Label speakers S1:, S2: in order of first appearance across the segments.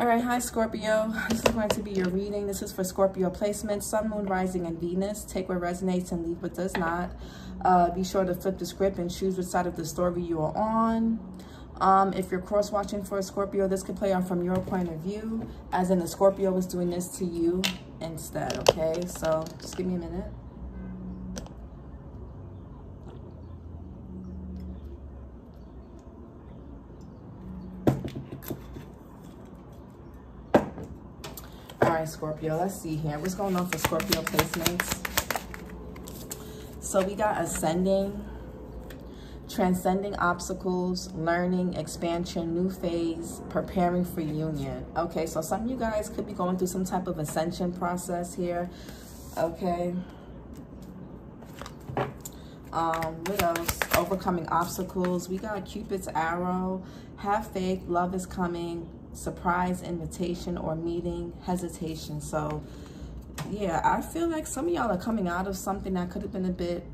S1: All right, hi Scorpio. This is going to be your reading. This is for Scorpio placement, Sun, Moon, Rising, and Venus. Take what resonates and leave what does not. Uh, be sure to flip the script and choose which side of the story you are on. Um, if you're cross-watching for a Scorpio, this could play out from your point of view, as in the Scorpio is doing this to you instead, okay? So just give me a minute. Scorpio, let's see here. What's going on for Scorpio placements? So we got ascending, transcending obstacles, learning, expansion, new phase, preparing for union. Okay, so some of you guys could be going through some type of ascension process here. Okay. Um, what else? Overcoming obstacles. We got Cupid's arrow. Have faith. Love is coming surprise invitation or meeting, hesitation. So yeah, I feel like some of y'all are coming out of something that could have been a bit,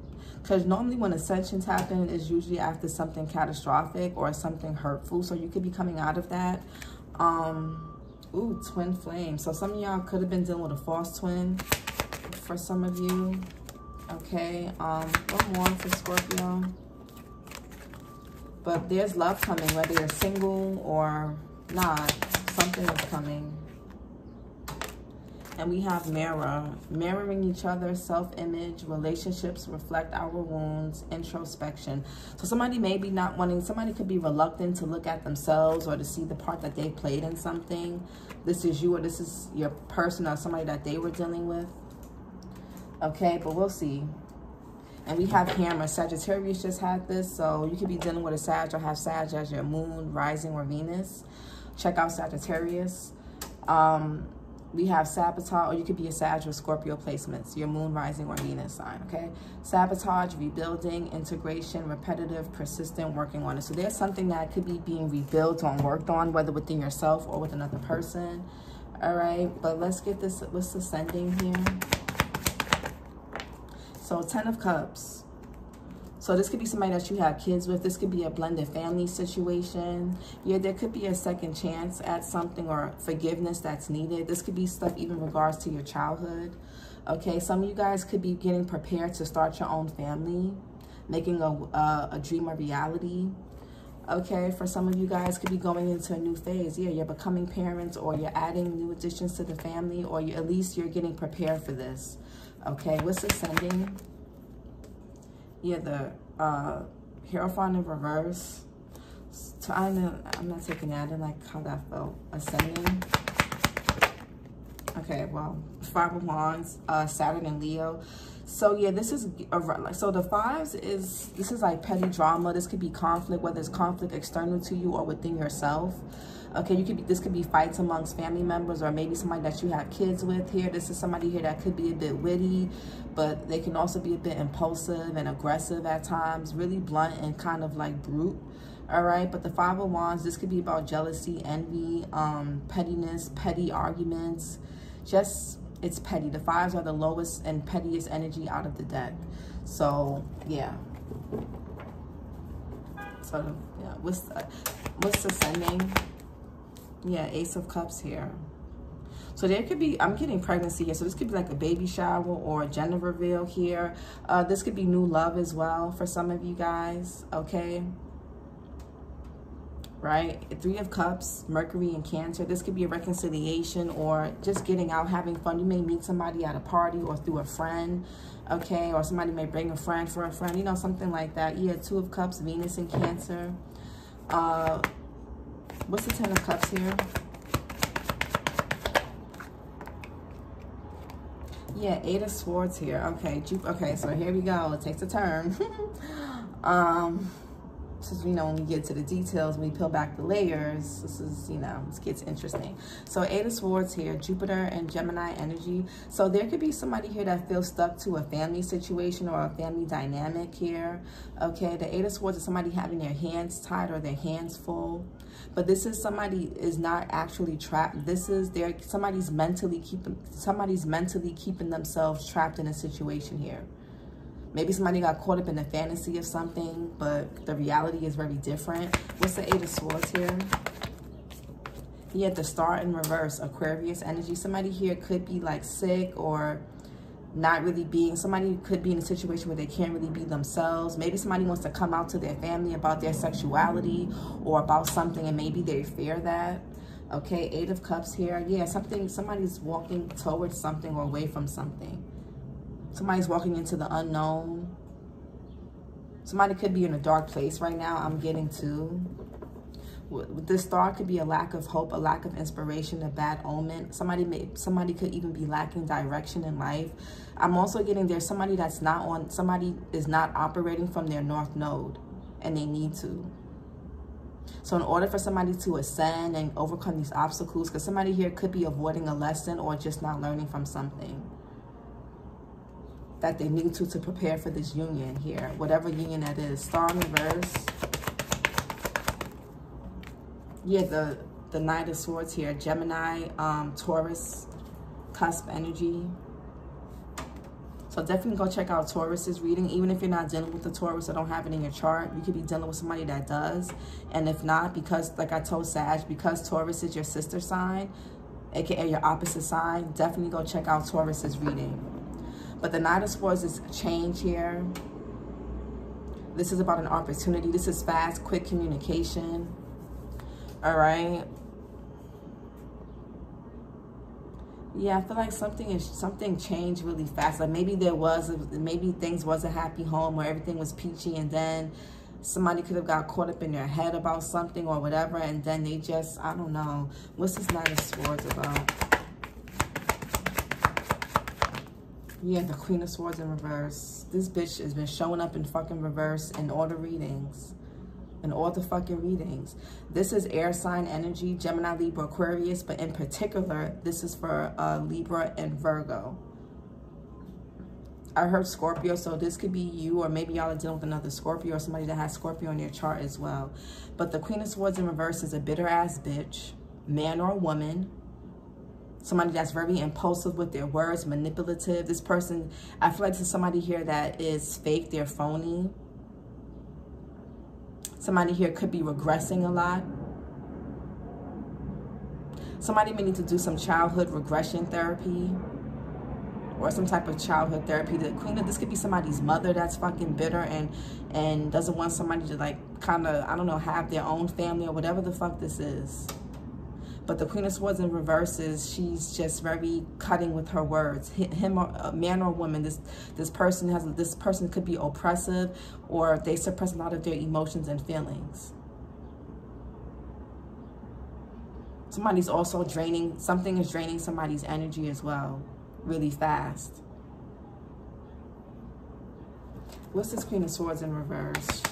S1: because normally when ascensions happen is usually after something catastrophic or something hurtful. So you could be coming out of that. Um, ooh, twin flame. So some of y'all could have been dealing with a false twin for some of you. Okay, um, one more for Scorpio. But there's love coming, whether you're single or not, something is coming. And we have mirror, mirroring each other, self-image, relationships reflect our wounds, introspection. So somebody may be not wanting, somebody could be reluctant to look at themselves or to see the part that they played in something. This is you or this is your person or somebody that they were dealing with. Okay, but we'll see. And we have Hammer. Sagittarius just had this, so you could be dealing with a Sag or have Sag as your moon, rising, or Venus. Check out Sagittarius. Um, we have sabotage, or you could be a Sag or Scorpio placements, your moon, rising, or Venus sign, okay? Sabotage, rebuilding, integration, repetitive, persistent, working on it. So there's something that could be being rebuilt on, worked on, whether within yourself or with another person, all right? But let's get this, what's ascending here? So Ten of Cups. So this could be somebody that you have kids with. This could be a blended family situation. Yeah, there could be a second chance at something or forgiveness that's needed. This could be stuff even regards to your childhood. Okay, some of you guys could be getting prepared to start your own family, making a, a, a dream a reality. Okay, for some of you guys could be going into a new phase. Yeah, you're becoming parents or you're adding new additions to the family or you, at least you're getting prepared for this. Okay, what's ascending? Yeah, the uh, Hierophant in reverse. So I'm not, I'm not taking that. I didn't like how that felt. Ascending. Okay, well, Five of Wands, uh, Saturn and Leo. So yeah, this is a, so the fives is this is like petty drama. This could be conflict, whether it's conflict external to you or within yourself. Okay, you could be this could be fights amongst family members or maybe somebody that you have kids with here. This is somebody here that could be a bit witty, but they can also be a bit impulsive and aggressive at times, really blunt and kind of like brute. All right, but the Five of Wands, this could be about jealousy, envy, um, pettiness, petty arguments. Just, it's petty. The fives are the lowest and pettiest energy out of the deck. So, yeah. So, yeah, what's, the, what's ascending? Yeah, Ace of Cups here. So there could be, I'm getting pregnancy here. So this could be like a baby shower or a gender reveal here. Uh, this could be new love as well for some of you guys, okay? Right? Three of Cups, Mercury and Cancer. This could be a reconciliation or just getting out, having fun. You may meet somebody at a party or through a friend, okay? Or somebody may bring a friend for a friend, you know, something like that. Yeah, Two of Cups, Venus and Cancer. Uh, What's the Ten of Cups here? Yeah, Eight of Swords here. Okay, okay, so here we go. It takes a turn. um, since we know when we get to the details, we peel back the layers, this is, you know, this gets interesting. So Eight of Swords here, Jupiter and Gemini energy. So there could be somebody here that feels stuck to a family situation or a family dynamic here. Okay, the Eight of Swords is somebody having their hands tied or their hands full. But this is somebody is not actually trapped. This is there somebody's mentally keeping somebody's mentally keeping themselves trapped in a situation here. Maybe somebody got caught up in the fantasy of something, but the reality is very different. What's the Eight of Swords here? Yeah, the star in reverse, Aquarius energy. Somebody here could be like sick or not really being, somebody could be in a situation where they can't really be themselves. Maybe somebody wants to come out to their family about their sexuality or about something and maybe they fear that. Okay, Eight of Cups here. Yeah, something, somebody's walking towards something or away from something. Somebody's walking into the unknown. Somebody could be in a dark place right now. I'm getting to. This star could be a lack of hope, a lack of inspiration, a bad omen. Somebody may, somebody could even be lacking direction in life. I'm also getting there's somebody that's not on, somebody is not operating from their north node and they need to. So in order for somebody to ascend and overcome these obstacles, because somebody here could be avoiding a lesson or just not learning from something that they need to to prepare for this union here, whatever union that is. Star in reverse. Yeah, the, the Knight of Swords here, Gemini, um, Taurus, cusp energy. So definitely go check out Taurus's reading. Even if you're not dealing with the Taurus or don't have it in your chart, you could be dealing with somebody that does. And if not, because like I told Sag, because Taurus is your sister sign, aka your opposite sign, definitely go check out Taurus's reading. But the Knight of Swords is change here. This is about an opportunity. This is fast, quick communication. All right. yeah, I feel like something is something changed really fast. Like maybe there was, maybe things was a happy home where everything was peachy, and then somebody could have got caught up in their head about something or whatever, and then they just, I don't know. What's this Knight of Swords about? Yeah, the Queen of Swords in reverse. This bitch has been showing up in fucking reverse in all the readings in all the fucking readings. This is air sign energy, Gemini, Libra, Aquarius, but in particular, this is for uh, Libra and Virgo. I heard Scorpio, so this could be you, or maybe y'all are dealing with another Scorpio or somebody that has Scorpio in your chart as well. But the Queen of Swords in reverse is a bitter-ass bitch, man or woman, somebody that's very impulsive with their words, manipulative. This person, I feel like this is somebody here that is fake, they're phony. Somebody here could be regressing a lot. Somebody may need to do some childhood regression therapy or some type of childhood therapy. The queen of this could be somebody's mother that's fucking bitter and and doesn't want somebody to like kind of, I don't know, have their own family or whatever the fuck this is. But the Queen of Swords in reverse is she's just very cutting with her words. Him, or a man or woman, this this person has this person could be oppressive, or they suppress a lot of their emotions and feelings. Somebody's also draining. Something is draining somebody's energy as well, really fast. What's this Queen of Swords in reverse?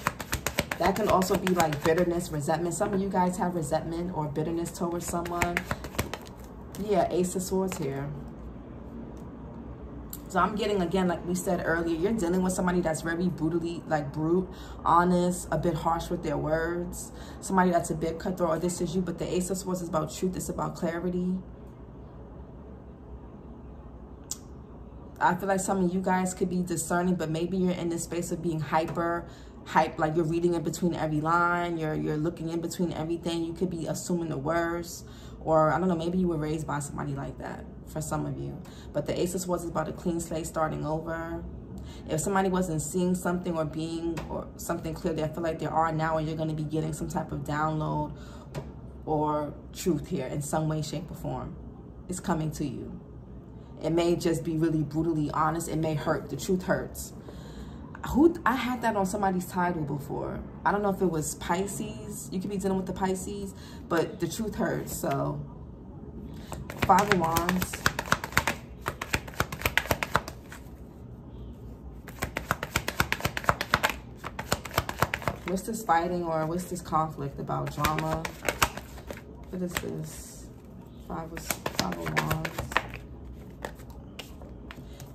S1: That can also be like bitterness, resentment. Some of you guys have resentment or bitterness towards someone. Yeah, Ace of Swords here. So I'm getting, again, like we said earlier, you're dealing with somebody that's very brutally, like brute, honest, a bit harsh with their words. Somebody that's a bit cutthroat, or this is you. But the Ace of Swords is about truth. It's about clarity. I feel like some of you guys could be discerning, but maybe you're in this space of being hyper hype like you're reading in between every line you're you're looking in between everything. You could be assuming the worst or i don't know maybe you were raised by somebody like that for some of you. But the ace of swords is about a clean slate starting over. If somebody wasn't seeing something or being or something clear they feel like there are now and you're going to be getting some type of download or truth here in some way shape or form it's coming to you. It may just be really brutally honest. It may hurt. The truth hurts who I had that on somebody's title before. I don't know if it was Pisces. You could be dealing with the Pisces, but the truth hurts. So, Five of Wands. What's this fighting or what's this conflict about? Drama? What is this? Five of, five of Wands.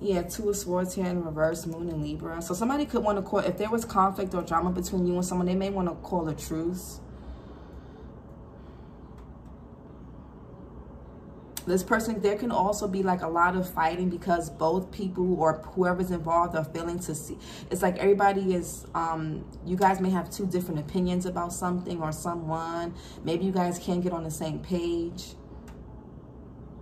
S1: Yeah, two of swords here in reverse, moon and Libra. So somebody could want to call, if there was conflict or drama between you and someone, they may want to call a truce. this person there can also be like a lot of fighting because both people or whoever's involved are failing to see it's like everybody is um you guys may have two different opinions about something or someone maybe you guys can't get on the same page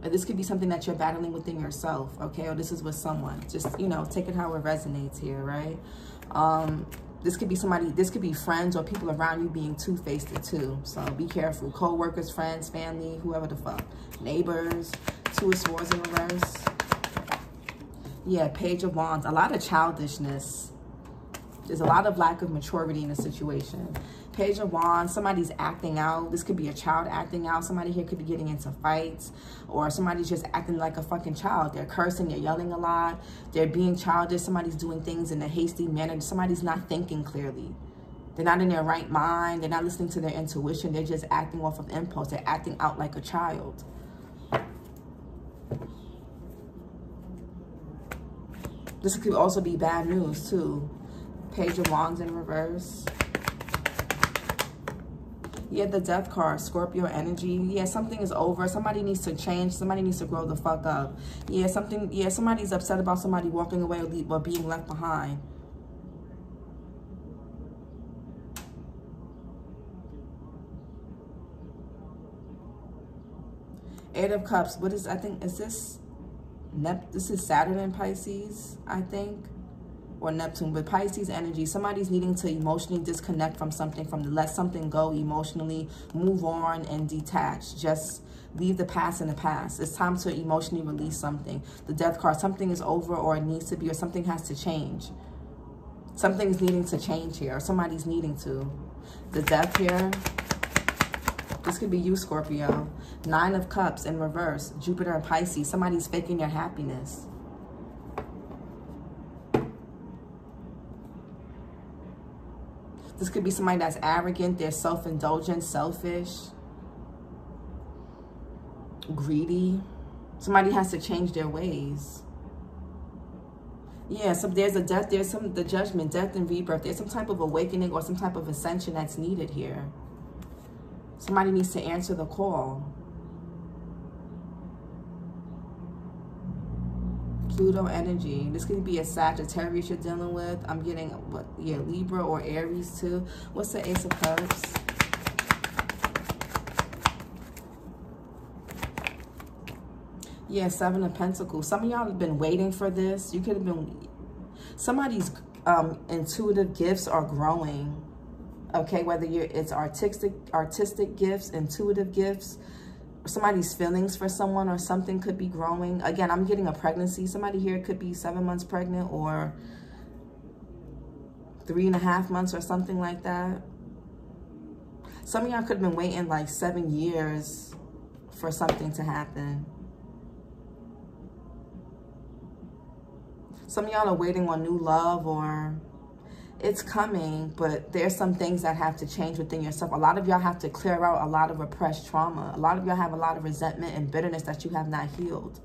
S1: this could be something that you're battling within yourself okay? Or this is with someone. Just you know take it how it resonates here right? Um this could be somebody this could be friends or people around you being two-faced too. So be careful. Co-workers friends family whoever the fuck. Neighbors two of swords in reverse yeah page of wands. A lot of childishness. There's a lot of lack of maturity in the situation Page of Wands, somebody's acting out. This could be a child acting out. Somebody here could be getting into fights or somebody's just acting like a fucking child. They're cursing, they're yelling a lot. They're being childish. Somebody's doing things in a hasty manner. Somebody's not thinking clearly. They're not in their right mind. They're not listening to their intuition. They're just acting off of impulse. They're acting out like a child. This could also be bad news too. Page of Wands in reverse. Yeah, the death card, Scorpio energy. Yeah, something is over. Somebody needs to change. Somebody needs to grow the fuck up. Yeah, something, yeah, somebody's upset about somebody walking away or being left behind. Eight of Cups. What is, I think, is this, Nep this is Saturn and Pisces, I think or Neptune, but Pisces energy, somebody's needing to emotionally disconnect from something, from the let something go emotionally, move on and detach. Just leave the past in the past. It's time to emotionally release something. The death card, something is over or it needs to be or something has to change. Something's needing to change here or somebody's needing to. The death here, this could be you, Scorpio. Nine of Cups in reverse, Jupiter and Pisces. Somebody's faking their happiness. This could be somebody that's arrogant, they're self-indulgent, selfish, greedy. Somebody has to change their ways. Yeah, so there's a death, there's some the judgment, death and rebirth. There's some type of awakening or some type of ascension that's needed here. Somebody needs to answer the call. Pluto energy. This could be a Sagittarius you're dealing with. I'm getting, what, yeah, Libra or Aries too. What's the Ace of Cups? Yeah, Seven of Pentacles. Some of y'all have been waiting for this. You could have been, somebody's um, intuitive gifts are growing. Okay, whether you're, it's artistic, artistic gifts, intuitive gifts, somebody's feelings for someone or something could be growing. Again, I'm getting a pregnancy. Somebody here could be seven months pregnant or three and a half months or something like that. Some of y'all could have been waiting like seven years for something to happen. Some of y'all are waiting on new love or it's coming, but there's some things that have to change within yourself. A lot of y'all have to clear out a lot of repressed trauma. A lot of y'all have a lot of resentment and bitterness that you have not healed.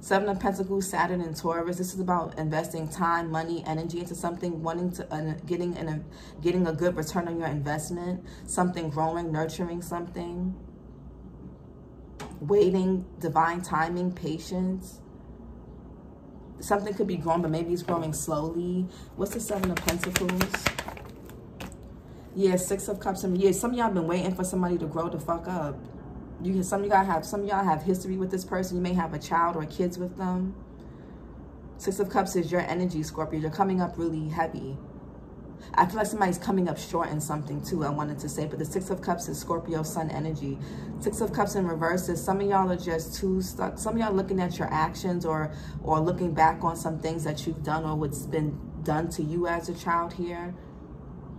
S1: Seven of Pentacles, Saturn, and Taurus. This is about investing time, money, energy into something, wanting to uh, getting a getting a good return on your investment, something growing, nurturing something, waiting, divine timing, patience something could be growing, but maybe it's growing slowly. What's the Seven of Pentacles? Yeah, Six of Cups. And yeah, some y'all been waiting for somebody to grow the fuck up. You some y'all have some of y'all have history with this person. You may have a child or kids with them. Six of Cups is your energy, Scorpio. You're coming up really heavy. I feel like somebody's coming up short in something too, I wanted to say. But the Six of Cups is Scorpio Sun energy. Six of Cups in reverse is some of y'all are just too stuck. Some of y'all looking at your actions or, or looking back on some things that you've done or what's been done to you as a child here.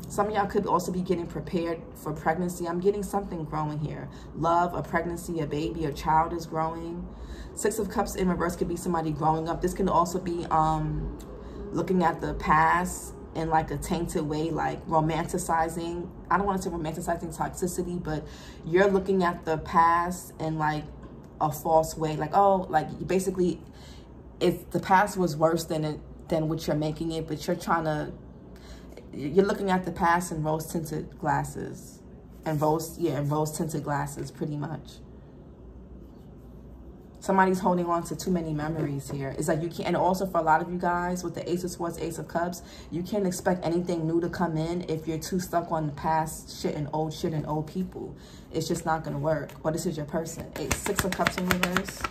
S1: Some of y'all could also be getting prepared for pregnancy. I'm getting something growing here. Love, a pregnancy, a baby, a child is growing. Six of Cups in reverse could be somebody growing up. This can also be um, looking at the past in like a tainted way, like romanticizing. I don't want to say romanticizing toxicity, but you're looking at the past in like a false way. Like, oh, like basically if the past was worse than it, than what you're making it, but you're trying to, you're looking at the past in rose tinted glasses. And rose, yeah, rose tinted glasses, pretty much. Somebody's holding on to too many memories here. It's like you can't, and also for a lot of you guys with the Ace of Swords, Ace of Cups, you can't expect anything new to come in if you're too stuck on the past shit and old shit and old people. It's just not going to work. Is this is your person? Eight, Six of Cups in reverse.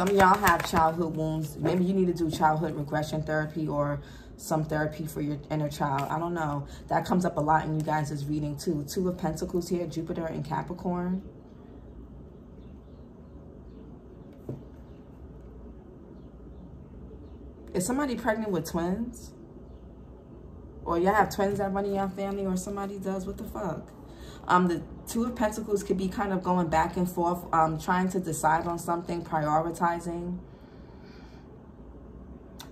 S1: Some of y'all have childhood wounds. Maybe you need to do childhood regression therapy or some therapy for your inner child. I don't know. That comes up a lot in you guys' reading too. Two of Pentacles here, Jupiter and Capricorn. Is somebody pregnant with twins? Or y'all have twins that run in your family or somebody does? What the fuck? Um, the Two of Pentacles could be kind of going back and forth, um, trying to decide on something, prioritizing.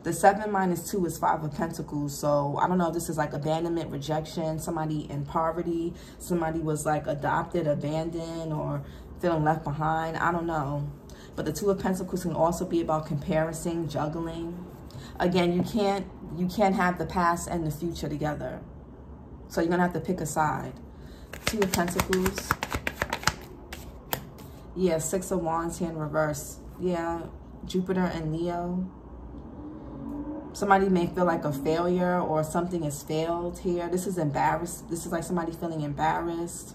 S1: The seven minus two is five of pentacles. So I don't know if this is like abandonment, rejection, somebody in poverty, somebody was like adopted, abandoned, or feeling left behind. I don't know. But the two of pentacles can also be about comparison, juggling. Again, you can't you can't have the past and the future together. So you're gonna have to pick a side. Two of pentacles. Yeah, six of wands here in reverse. Yeah, Jupiter and Leo. Somebody may feel like a failure or something has failed here. This is embarrassed. This is like somebody feeling embarrassed.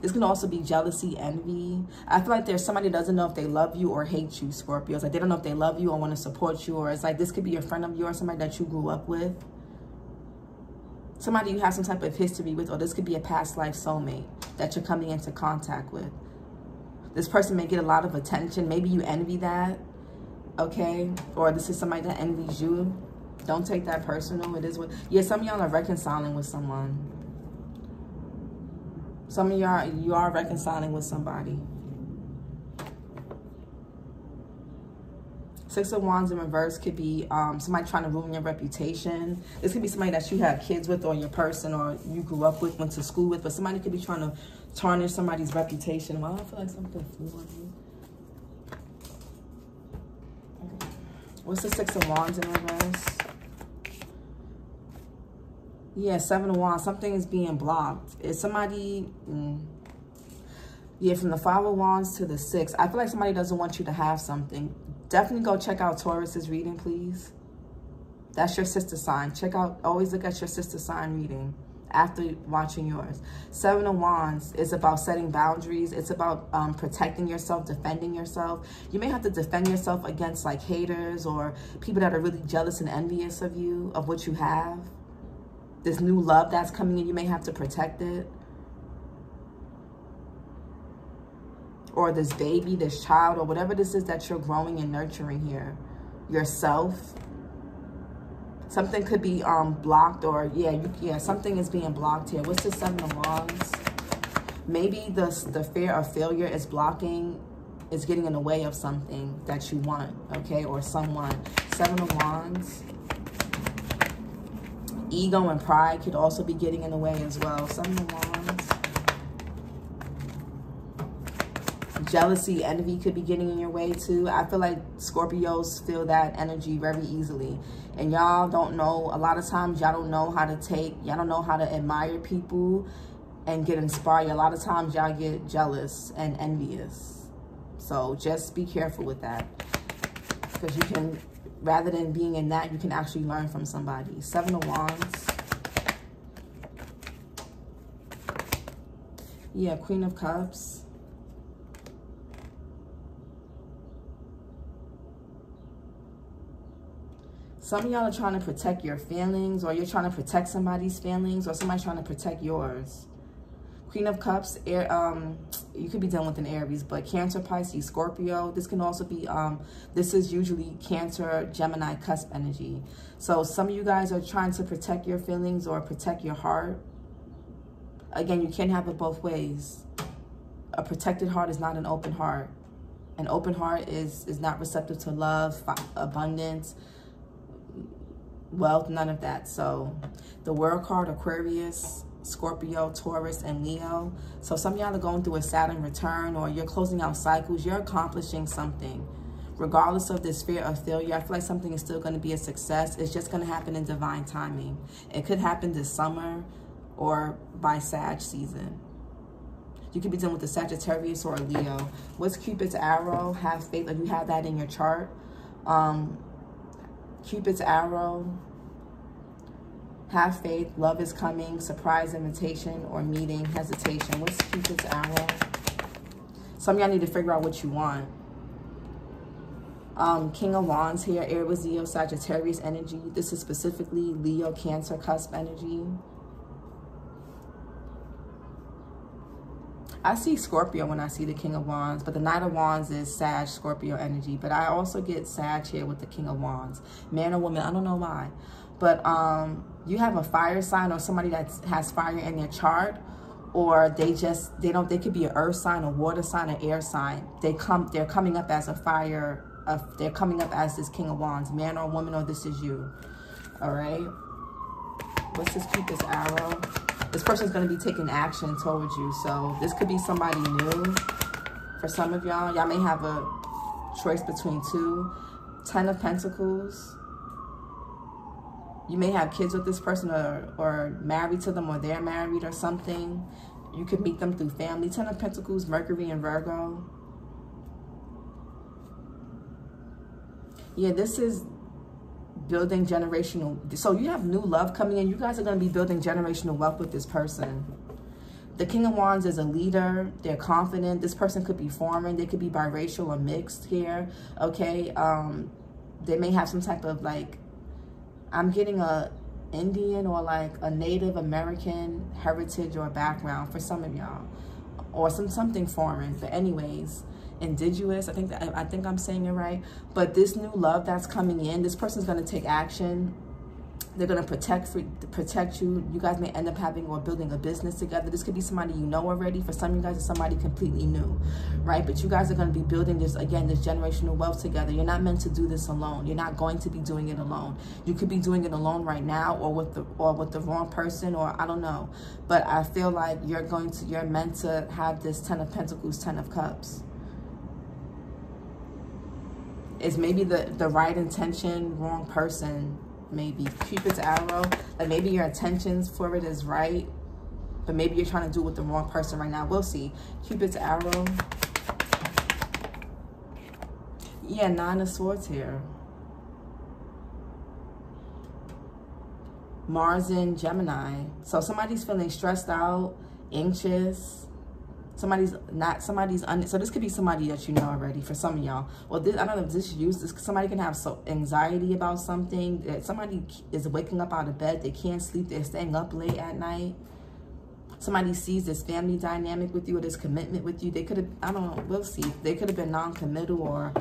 S1: This can also be jealousy, envy. I feel like there's somebody doesn't know if they love you or hate you, Scorpios. Like they don't know if they love you or want to support you. Or it's like this could be a friend of yours, somebody that you grew up with. Somebody you have some type of history with. Or this could be a past life soulmate that you're coming into contact with. This person may get a lot of attention. Maybe you envy that okay? Or this is somebody that envies you. Don't take that personal. It is what, yeah, some of y'all are reconciling with someone. Some of y'all, you are reconciling with somebody. Six of Wands in reverse could be um, somebody trying to ruin your reputation. This could be somebody that you have kids with or your person or you grew up with, went to school with. But somebody could be trying to tarnish somebody's reputation. Well, I feel like something flew on you. What's the Six of Wands in reverse? Yeah, Seven of Wands. Something is being blocked. Is somebody... Mm, yeah, from the Five of Wands to the Six. I feel like somebody doesn't want you to have something. Definitely go check out Taurus's reading, please. That's your sister sign. Check out, always look at your sister sign reading after watching yours. Seven of Wands is about setting boundaries. It's about um, protecting yourself, defending yourself. You may have to defend yourself against like haters or people that are really jealous and envious of you, of what you have. This new love that's coming in, you may have to protect it. Or this baby, this child, or whatever this is that you're growing and nurturing here. Yourself Something could be um blocked or yeah, you, yeah, something is being blocked here. What's the seven of wands? Maybe the, the fear of failure is blocking, is getting in the way of something that you want, okay, or someone. Seven of wands. Ego and pride could also be getting in the way as well. Seven of wands. Jealousy, envy could be getting in your way too. I feel like Scorpios feel that energy very easily. And y'all don't know, a lot of times y'all don't know how to take, y'all don't know how to admire people and get inspired. A lot of times y'all get jealous and envious. So just be careful with that. Because you can, rather than being in that, you can actually learn from somebody. Seven of Wands. Yeah, Queen of Cups. Some of y'all are trying to protect your feelings or you're trying to protect somebody's feelings or somebody's trying to protect yours. Queen of Cups, air, um, you could be dealing with an Aries, but Cancer, Pisces, Scorpio. This can also be, um, this is usually Cancer, Gemini, cusp energy. So some of you guys are trying to protect your feelings or protect your heart. Again, you can't have it both ways. A protected heart is not an open heart. An open heart is, is not receptive to love, abundance, wealth, none of that. So the world card, Aquarius, Scorpio, Taurus, and Leo. So some y'all are going through a Saturn return or you're closing out cycles. You're accomplishing something. regardless of this fear of failure, I feel like something is still going to be a success. It's just going to happen in divine timing. It could happen this summer or by Sag season. You could be dealing with a Sagittarius or a Leo. What's Cupid's arrow? Have faith. Like you have that in your chart. Um, Cupid's arrow. Have faith. Love is coming. Surprise invitation or meeting. Hesitation. What's Cupid's arrow? Some y'all need to figure out what you want. Um, King of Wands here, Aries, Leo, Sagittarius energy. This is specifically Leo, Cancer, cusp energy. I see Scorpio when I see the King of Wands, but the Knight of Wands is Sag, Scorpio energy. But I also get Sag here with the King of Wands. Man or woman, I don't know why. But um, you have a fire sign or somebody that has fire in their chart or they just, they don't, they could be an earth sign, a water sign, an air sign. They come, they're coming up as a fire, uh, they're coming up as this King of Wands, man or woman, or this is you. All right. Let's just keep this arrow this person's going to be taking action towards you. So this could be somebody new. For some of y'all, y'all may have a choice between two. Ten of Pentacles. You may have kids with this person or, or married to them or they're married or something. You could meet them through family. Ten of Pentacles, Mercury and Virgo. Yeah, this is building generational. So you have new love coming in. You guys are going to be building generational wealth with this person. The King of Wands is a leader. They're confident. This person could be foreign. They could be biracial or mixed here. Okay. Um, they may have some type of like, I'm getting a Indian or like a Native American heritage or background for some of y'all. Or some something foreign. But anyways, indigenous. I think that I think I'm saying it right. But this new love that's coming in, this person's going to take action. They're going to protect for, protect you. You guys may end up having or building a business together. This could be somebody you know already. For some of you guys, it's somebody completely new, right? But you guys are going to be building this, again, this generational wealth together. You're not meant to do this alone. You're not going to be doing it alone. You could be doing it alone right now or with the or with the wrong person or I don't know. But I feel like you're going to, you're meant to have this Ten of Pentacles, Ten of Cups is maybe the, the right intention, wrong person, maybe. Cupid's arrow, like maybe your intentions for it is right, but maybe you're trying to do it with the wrong person right now. We'll see. Cupid's arrow. Yeah, Nine of Swords here. Mars in Gemini. So somebody's feeling stressed out, anxious, somebody's not somebody's un, so this could be somebody that you know already for some of y'all. Well this i don't know if this use this somebody can have so anxiety about something that somebody is waking up out of bed they can't sleep they're staying up late at night. Somebody sees this family dynamic with you or this commitment with you they could have i don't know we'll see. They could have been non-committal or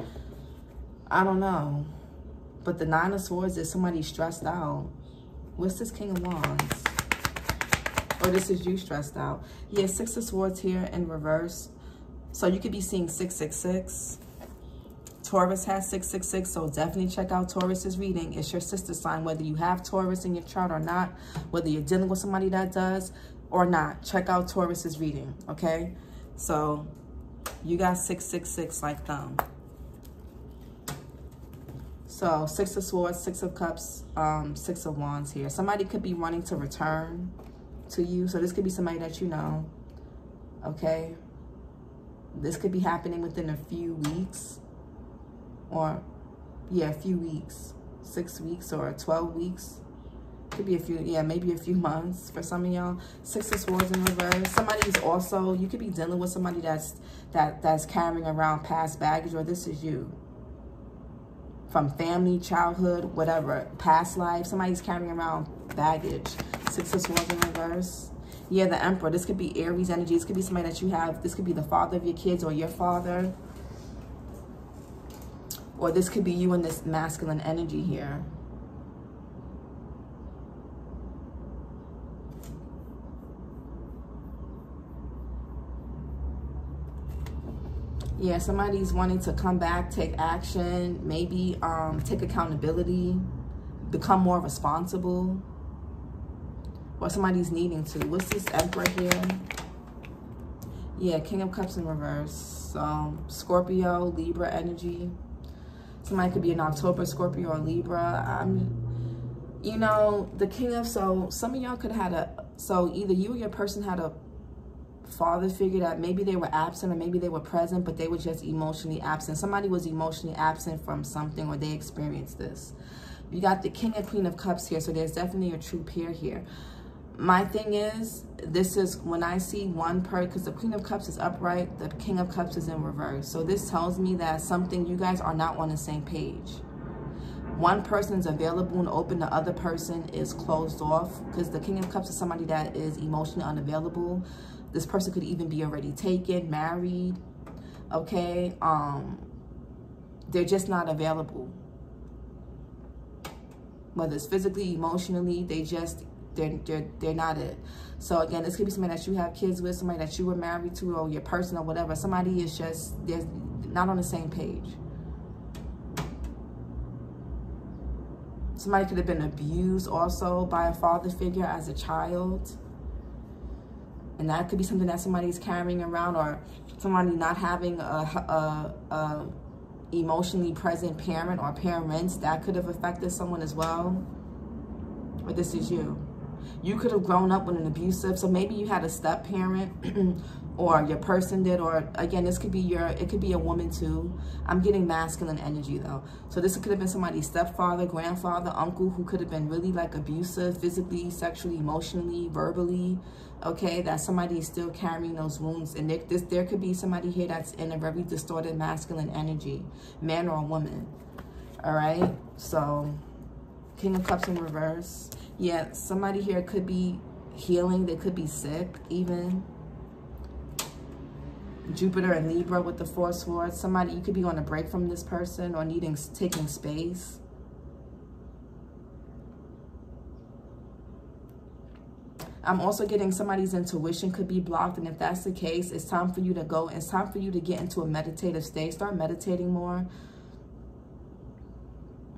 S1: i don't know. But the nine of swords is somebody stressed out. What's this king of wands or this is you stressed out. Yeah, Six of Swords here in reverse. So you could be seeing 666. Taurus has 666, so definitely check out Taurus's reading. It's your sister sign, whether you have Taurus in your chart or not, whether you're dealing with somebody that does or not. Check out Taurus's reading, okay? So you got 666 like them. So Six of Swords, Six of Cups, um, Six of Wands here. Somebody could be wanting to return to you. So this could be somebody that you know, okay? This could be happening within a few weeks or, yeah, a few weeks, six weeks or 12 weeks. Could be a few, yeah, maybe a few months for some of y'all. Six of Swords in reverse. Somebody's also, you could be dealing with somebody that's, that, that's carrying around past baggage or this is you from family, childhood, whatever, past life. Somebody's carrying around baggage. Six of Swords in reverse. Yeah, the Emperor. This could be Aries energy. This could be somebody that you have. This could be the father of your kids or your father. Or this could be you and this masculine energy here. yeah somebody's wanting to come back take action maybe um take accountability become more responsible or somebody's needing to. What's this Emperor here? Yeah, King of Cups in reverse. Um, Scorpio, Libra energy. Somebody could be an October, Scorpio, or Libra. I'm, you know, the king of, so some of y'all could have had a, so either you or your person had a father figure that maybe they were absent or maybe they were present, but they were just emotionally absent. Somebody was emotionally absent from something or they experienced this. You got the king and queen of cups here, so there's definitely a true pair here. My thing is, this is when I see one per, because the queen of cups is upright, the king of cups is in reverse. So this tells me that something, you guys are not on the same page one person is available and open, the other person is closed off. Because the King of Cups is somebody that is emotionally unavailable. This person could even be already taken, married, okay? Um, they're just not available. Whether it's physically, emotionally, they just, they're, they're, they're not it. So again, this could be somebody that you have kids with, somebody that you were married to, or your person or whatever. Somebody is just, they're not on the same page. Somebody could have been abused also by a father figure as a child. And that could be something that somebody's carrying around or somebody not having a, a, a emotionally present parent or parents. That could have affected someone as well. Or this is you. You could have grown up with an abusive, so maybe you had a step parent or your person did, or again, this could be your, it could be a woman too. I'm getting masculine energy though. So this could have been somebody's stepfather, grandfather, uncle who could have been really like abusive, physically, sexually, emotionally, verbally. Okay, that somebody is still carrying those wounds. And there, this, there could be somebody here that's in a very distorted masculine energy, man or woman. All right, so King of Cups in reverse. Yeah, somebody here could be healing. They could be sick even. Jupiter and Libra with the Four Swords. Somebody, you could be on a break from this person or needing, taking space. I'm also getting somebody's intuition could be blocked. And if that's the case, it's time for you to go. It's time for you to get into a meditative state. Start meditating more.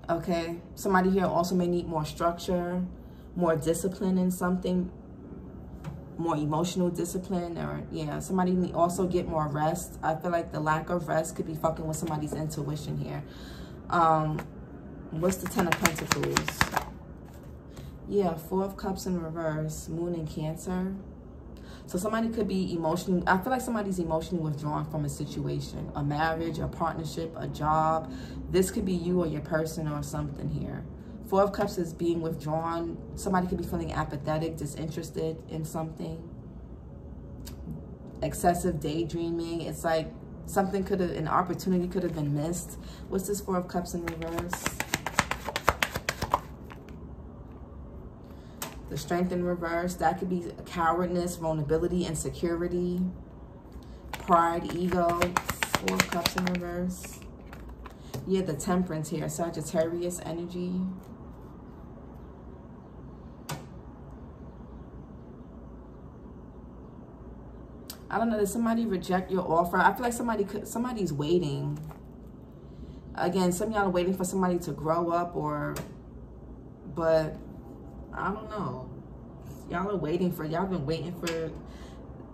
S1: Okay. Somebody here also may need more structure, more discipline in something more emotional discipline or yeah somebody need also get more rest. I feel like the lack of rest could be fucking with somebody's intuition here. Um what's the ten of pentacles? Yeah four of cups in reverse moon in cancer. So somebody could be emotionally i feel like somebody's emotionally withdrawn from a situation a marriage a partnership a job. This could be you or your person or something here Four of Cups is being withdrawn. Somebody could be feeling apathetic, disinterested in something. Excessive daydreaming. It's like something could have, an opportunity could have been missed. What's this Four of Cups in reverse? The Strength in reverse. That could be cowardness, vulnerability, insecurity, pride, ego. Four of Cups in reverse. Yeah, the Temperance here. Sagittarius energy. I don't know, did somebody reject your offer? I feel like somebody could, somebody's waiting. Again, some y'all are waiting for somebody to grow up or, but I don't know. Y'all are waiting for, y'all been waiting for,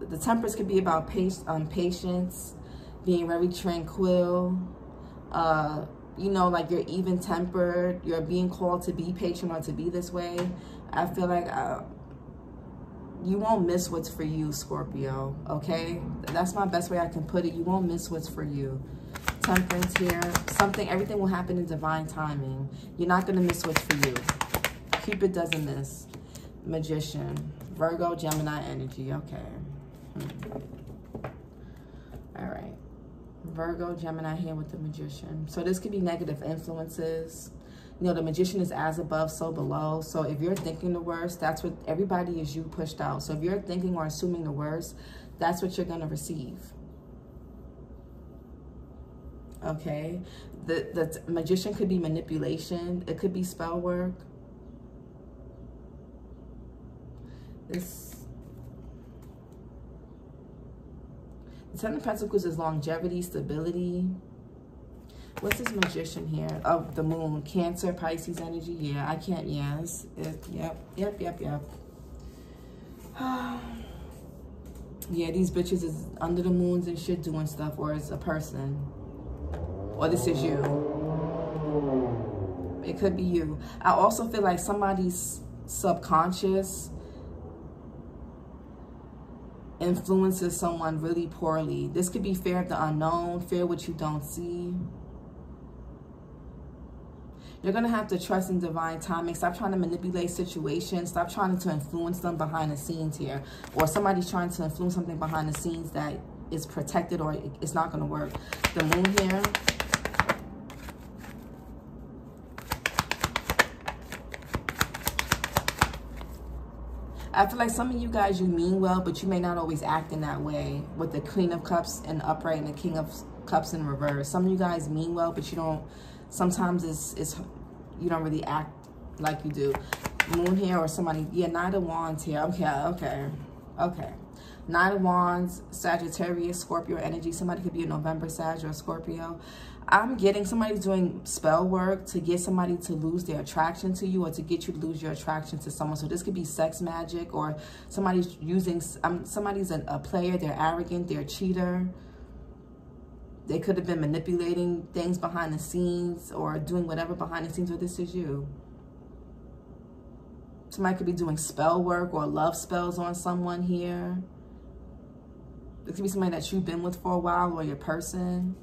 S1: the temperance could be about pace, um, patience, being very tranquil, uh, you know, like you're even tempered, you're being called to be patient or to be this way. I feel like, uh, you won't miss what's for you, Scorpio, okay? That's my best way I can put it. You won't miss what's for you. Temperance here. Something, everything will happen in divine timing. You're not going to miss what's for you. Cupid doesn't miss. Magician. Virgo, Gemini energy. Okay. Hmm. All right. Virgo, Gemini here with the Magician. So this could be negative influences you know, the magician is as above, so below. So if you're thinking the worst, that's what everybody is you pushed out. So if you're thinking or assuming the worst, that's what you're going to receive. Okay. The, the magician could be manipulation. It could be spell work. This the Ten of Pentacles is longevity, stability. What's this magician here? Of the moon. Cancer, Pisces energy. Yeah, I can't. Yes. It, yep. Yep. Yep. Yep. yeah, these bitches is under the moons and shit doing stuff. Or it's a person. Or this is you. It could be you. I also feel like somebody's subconscious influences someone really poorly. This could be fear of the unknown, fear what you don't see. You're going to have to trust in divine timing. Stop trying to manipulate situations. Stop trying to influence them behind the scenes here. Or somebody's trying to influence something behind the scenes that is protected or it's not going to work. The moon here. I feel like some of you guys, you mean well, but you may not always act in that way with the Queen of Cups and upright and the King of Cups in reverse. Some of you guys mean well, but you don't, sometimes it's, it's you don't really act like you do. Moon here or somebody, yeah, Knight of Wands here. Okay, okay, okay. Nine of Wands, Sagittarius, Scorpio energy. Somebody could be a November Sag or Scorpio. I'm getting somebody doing spell work to get somebody to lose their attraction to you or to get you to lose your attraction to someone. So this could be sex magic or somebody's using, um, somebody's a, a player, they're arrogant, they're a cheater. They could have been manipulating things behind the scenes or doing whatever behind the scenes, or this is you. Somebody could be doing spell work or love spells on someone here. It could be somebody that you've been with for a while or your person.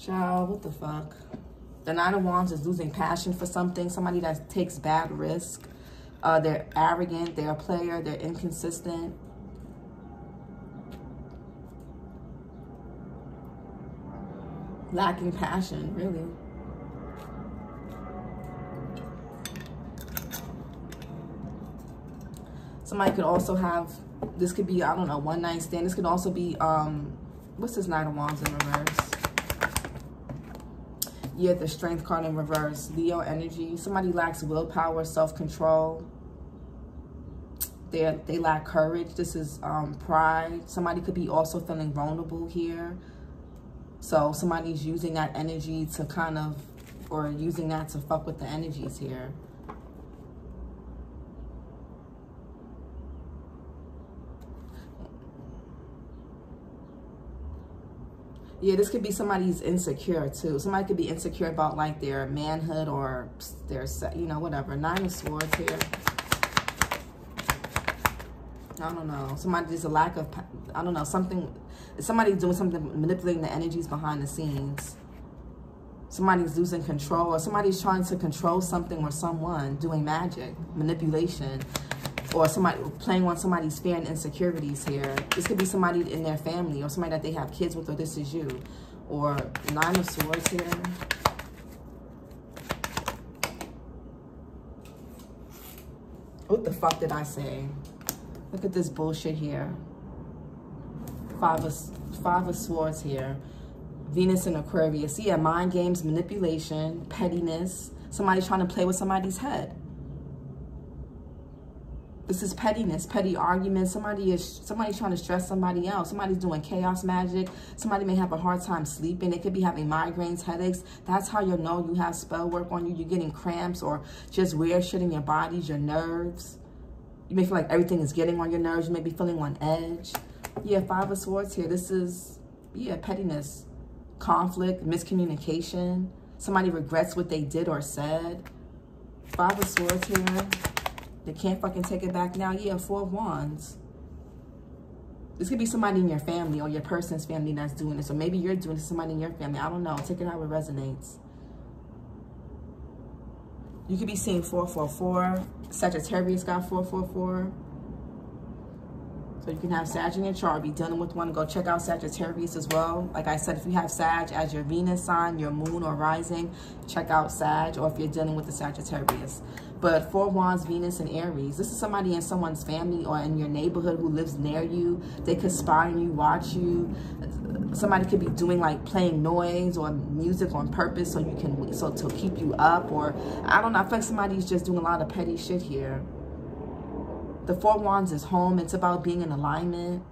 S1: Child, what the fuck? The Nine of Wands is losing passion for something. Somebody that takes bad risk. Uh, they're arrogant. They're a player. They're inconsistent. Lacking passion, really. Somebody could also have, this could be, I don't know, one night stand. This could also be, um, what's this Nine of Wands in reverse? yeah, the strength card in reverse. Leo energy. Somebody lacks willpower, self-control. They they lack courage. This is um, pride. Somebody could be also feeling vulnerable here. So somebody's using that energy to kind of, or using that to fuck with the energies here. yeah, this could be somebody's insecure too. Somebody could be insecure about like their manhood or their, you know, whatever. Nine of Swords here. I don't know. Somebody, there's a lack of, I don't know, something, somebody's doing something, manipulating the energies behind the scenes. Somebody's losing control or somebody's trying to control something or someone, doing magic, manipulation or somebody playing on somebody's fear and insecurities here. This could be somebody in their family or somebody that they have kids with or this is you. Or Nine of Swords here. What the fuck did I say? Look at this bullshit here. Five of, five of Swords here. Venus and Aquarius. Yeah, mind games, manipulation, pettiness. Somebody trying to play with somebody's head. This is pettiness, petty arguments. Somebody is somebody's trying to stress somebody else. Somebody's doing chaos magic. Somebody may have a hard time sleeping. They could be having migraines, headaches. That's how you'll know you have spell work on you. You're getting cramps or just weird shit in your bodies, your nerves. You may feel like everything is getting on your nerves. You may be feeling on edge. Yeah, Five of Swords here. This is, yeah, pettiness, conflict, miscommunication. Somebody regrets what they did or said. Five of Swords here. They can't fucking take it back now. Yeah, Four of Wands. This could be somebody in your family or your person's family that's doing this. Or maybe you're doing this somebody in your family. I don't know. Take it how it resonates. You could be seeing 444. Sagittarius got 444. So you can have Sag in your chart, be dealing with one. Go check out Sagittarius as well. Like I said, if you have Sag as your Venus sign, your moon or rising, check out Sag. Or if you're dealing with the Sagittarius. But Four Wands, Venus, and Aries. This is somebody in someone's family or in your neighborhood who lives near you. They could spy on you, watch you. Somebody could be doing like playing noise or music on purpose so you can, so to keep you up. Or I don't know, I feel like somebody's just doing a lot of petty shit here. The Four Wands is home. It's about being in alignment.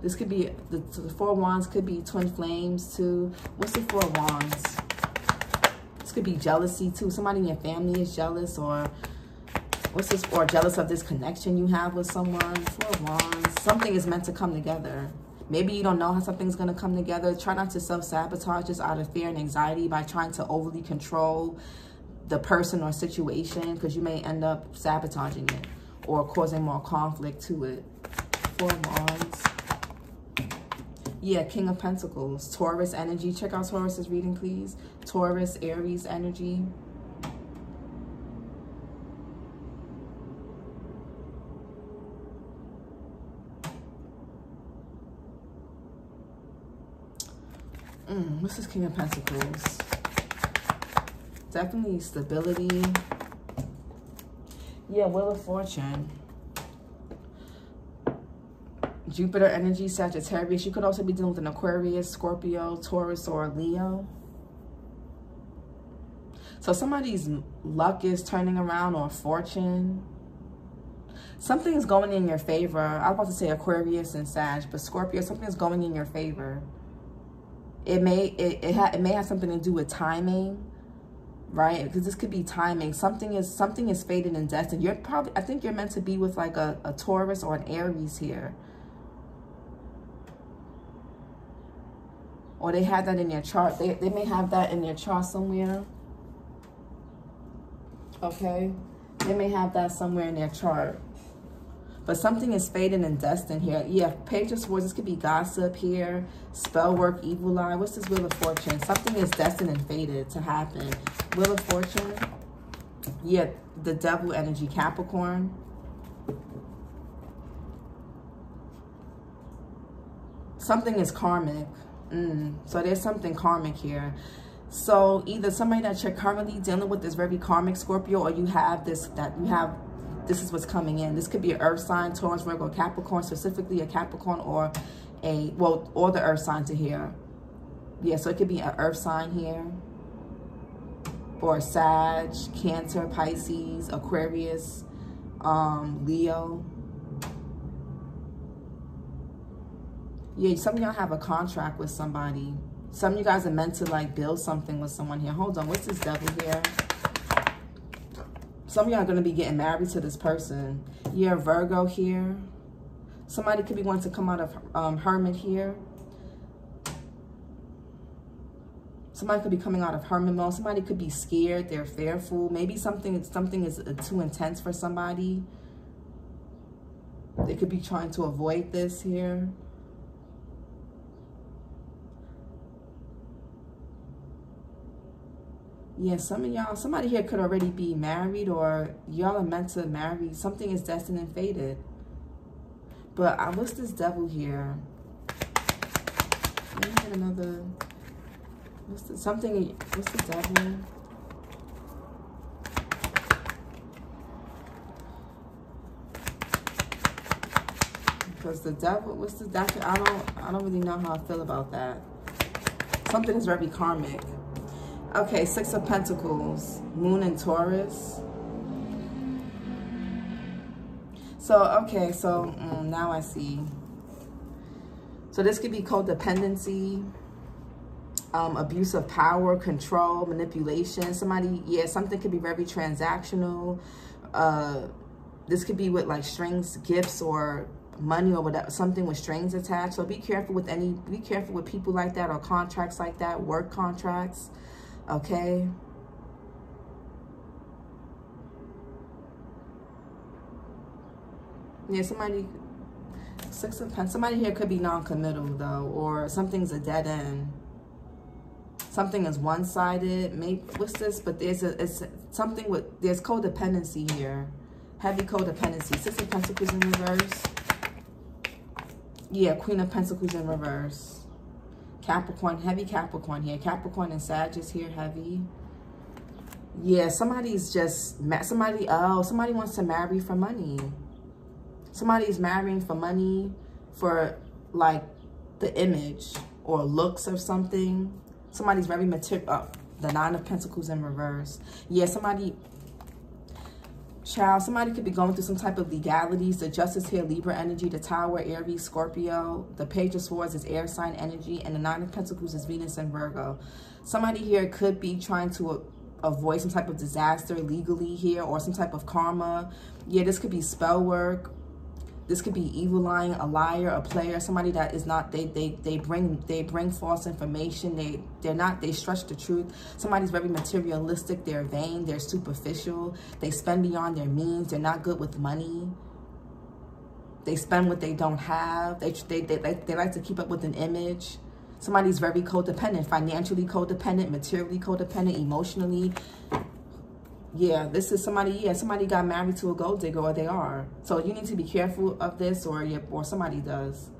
S1: This could be, the, the Four Wands could be twin flames too. What's the Four Wands? This could be jealousy too. Somebody in your family is jealous or what's this or jealous of this connection you have with someone. Four Wands. Something is meant to come together. Maybe you don't know how something's going to come together. Try not to self-sabotage just out of fear and anxiety by trying to overly control the person or situation because you may end up sabotaging it or causing more conflict to it. Four Wands. Yeah, King of Pentacles. Taurus energy. Check out Taurus's reading, please. Taurus, Aries energy. Mm, what's this King of Pentacles? Definitely stability. Yeah, Wheel of Fortune. Jupiter energy, Sagittarius. You could also be dealing with an Aquarius, Scorpio, Taurus, or Leo. So somebody's luck is turning around or fortune. Something is going in your favor. I was about to say Aquarius and Sag, but Scorpio, something is going in your favor. It may it it, it may have something to do with timing, right? Because this could be timing. Something is something is fated and destined. You're probably I think you're meant to be with like a, a Taurus or an Aries here. Or they have that in their chart. They they may have that in their chart somewhere. Okay? They may have that somewhere in their chart. But something is fated and destined here. Yeah, page of swords. This could be gossip here. Spell work, evil eye. What's this wheel of fortune? Something is destined and fated to happen. Wheel of fortune. Yeah, the devil energy, Capricorn. Something is karmic. Mm, so there's something karmic here. So either somebody that you're currently dealing with is very karmic Scorpio or you have this, that you have this is what's coming in. This could be an earth sign, Taurus, Virgo, Capricorn, specifically a Capricorn or a, well, all the earth signs are here. Yeah, so it could be an earth sign here. Or a Sag, Cancer, Pisces, Aquarius, um, Leo. Yeah, some of y'all have a contract with somebody. Some of you guys are meant to like build something with someone here. Hold on, what's this devil here? Some of y'all are going to be getting married to this person. You're Virgo here. Somebody could be wanting to come out of um, Hermit here. Somebody could be coming out of hermit mode. Somebody could be scared. They're fearful. Maybe something something is uh, too intense for somebody. They could be trying to avoid this here. Yeah, some of y'all, somebody here could already be married or y'all are meant to marry. Something is destined and fated. But uh, what's this devil here? Let me get another, what's the, something, what's the devil? Because the devil, what's the devil? I don't, I don't really know how I feel about that. Something is very karmic. Okay, Six of Pentacles, Moon and Taurus. So, okay, so mm, now I see. So this could be codependency, um, abuse of power, control, manipulation. Somebody, yeah, something could be very transactional. Uh, this could be with like strings, gifts, or money or whatever, something with strings attached. So be careful with any, be careful with people like that or contracts like that, work contracts. Okay? Yeah, somebody, six of pens, somebody here could be non-committal though, or something's a dead end. Something is one-sided, maybe, what's this? But there's a, it's something with, there's codependency here. Heavy codependency. Six of Pentacles in reverse. Yeah, Queen of Pentacles in reverse. Capricorn, heavy Capricorn here. Capricorn and Sag is here heavy. Yeah, somebody's just, somebody, oh, somebody wants to marry for money. Somebody's marrying for money, for like the image or looks of something. Somebody's very material. Oh, uh, the Nine of Pentacles in reverse. Yeah, somebody Child, somebody could be going through some type of legalities. The Justice here, Libra energy. The Tower, Aries, Scorpio. The Page of Swords is air sign energy. And the Nine of Pentacles is Venus and Virgo. Somebody here could be trying to avoid some type of disaster legally here or some type of karma. Yeah, this could be spell work. This could be evil lying, a liar, a player, somebody that is not, they they they bring they bring false information. They they're not, they stretch the truth. Somebody's very materialistic, they're vain, they're superficial, they spend beyond their means, they're not good with money. They spend what they don't have. They they they, they, they like to keep up with an image. Somebody's very codependent, financially codependent, materially codependent, emotionally yeah, this is somebody, yeah, somebody got married to a gold digger or they are. So you need to be careful of this or, or somebody does.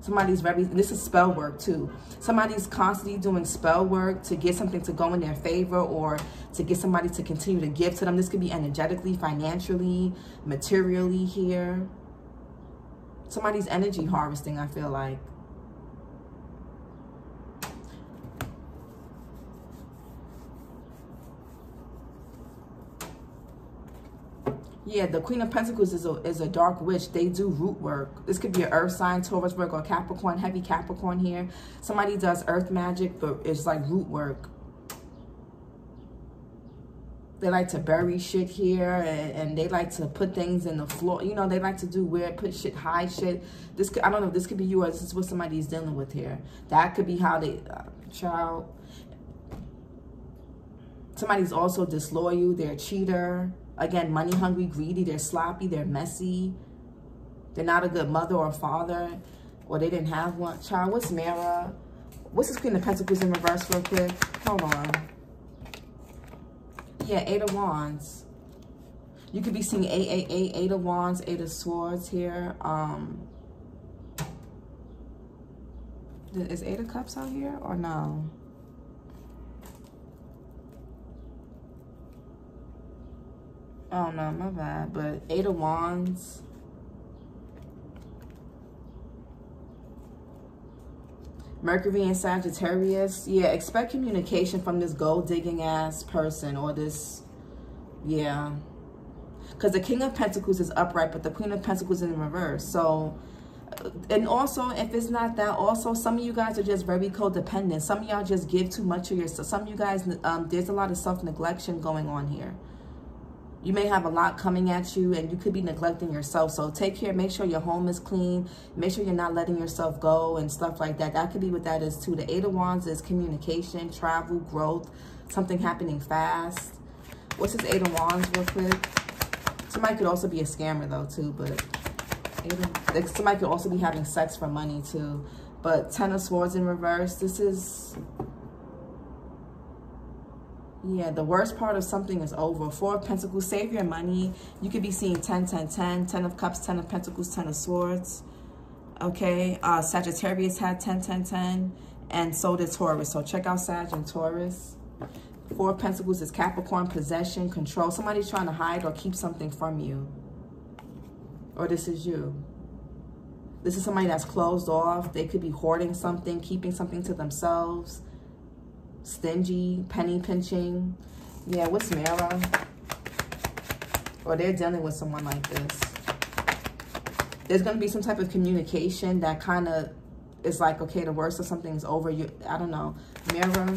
S1: Somebody's very, this is spell work too. Somebody's constantly doing spell work to get something to go in their favor or to get somebody to continue to give to them. This could be energetically, financially, materially here. Somebody's energy harvesting, I feel like. Yeah, the Queen of Pentacles is a, is a dark witch. They do root work. This could be an earth sign, Taurus work, or Capricorn, heavy Capricorn here. Somebody does earth magic, but it's like root work. They like to bury shit here, and, and they like to put things in the floor. You know, they like to do weird, put shit, hide shit. This could, I don't know this could be you or this is what somebody's dealing with here. That could be how they, uh, child. Somebody's also disloyal. They're a cheater Again, money hungry, greedy, they're sloppy, they're messy. They're not a good mother or father, or they didn't have one. Child, what's Mara? What's this Queen of Pentacles in reverse real quick? Hold on. Yeah, Eight of Wands. You could be seeing eight, eight, eight, eight of Wands, Eight of Swords here. Um, is Eight of Cups out here or no? Oh no, my bad. But Eight of Wands. Mercury and Sagittarius. Yeah, expect communication from this gold digging ass person or this, yeah. Because the King of Pentacles is upright, but the Queen of Pentacles is in reverse. So, and also, if it's not that, also, some of you guys are just very codependent. Some of y'all just give too much of yourself. Some of you guys, um, there's a lot of self-neglection going on here. You may have a lot coming at you and you could be neglecting yourself. So take care. Make sure your home is clean. Make sure you're not letting yourself go and stuff like that. That could be what that is too. The Eight of Wands is communication, travel, growth, something happening fast. What's this Eight of Wands real quick? Somebody could also be a scammer though too, but somebody could also be having sex for money too. But Ten of Swords in reverse. This is yeah, the worst part of something is over. Four of Pentacles, save your money. You could be seeing 10, 10, 10, 10 of Cups, 10 of Pentacles, 10 of Swords. Okay, uh, Sagittarius had 10, 10, 10, and so did Taurus. So check out Sag and Taurus. Four of Pentacles is Capricorn, possession, control. Somebody's trying to hide or keep something from you. Or this is you. This is somebody that's closed off. They could be hoarding something, keeping something to themselves stingy, penny pinching. Yeah, what's Mara? Or they're dealing with someone like this. There's going to be some type of communication that kind of is like, okay, the worst of something's over. You, I don't know. Mirror.